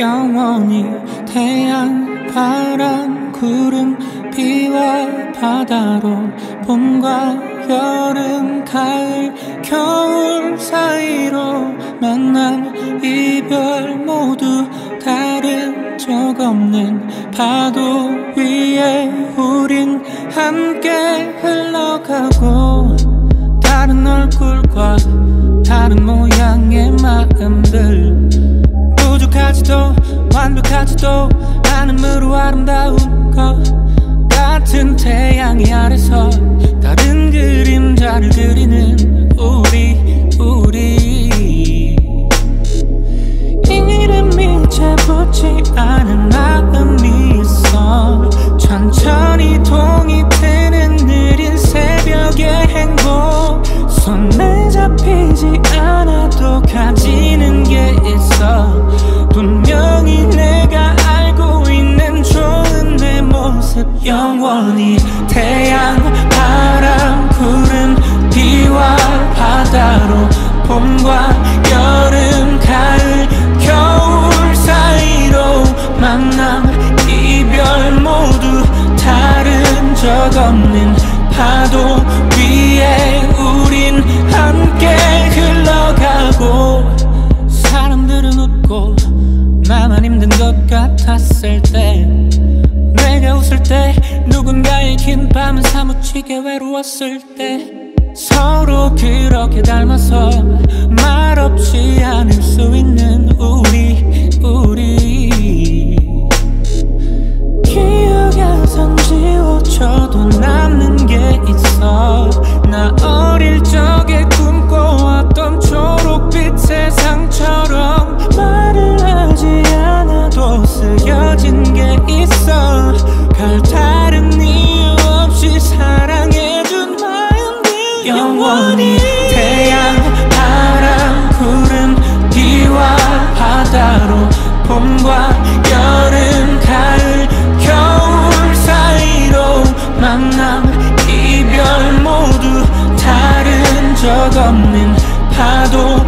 영원히 태양, 바람, 구름, 비와 바다로 봄과 여름, 가을, 겨울 사이로 만남, 이별 모두 다른 적 없는 파도 위에 우린 함께 흘러가고 다른 얼굴과 다른 모양의 마음들 부족하지도 완벽하지도 않음으로 아름다운 것 같은 태양이 아래서 다른 그림자를 그리 영원히 태양 바람 구름 비와 바다로 봄과 여름 가을 겨울 사이로 만남 이별 모두 다른 적 없는 파도 위에 우린 함께 흘러가고 사람들은 웃고 나만 힘든 것 같았을 때 웃을 때 누군가의 긴 밤은 사무치게 외로웠을 때 서로 그렇게 닮아서 말없이 않을 수 있는 우리 우리. 기억에선 지워져도 남는 게 있어 끝없는 파도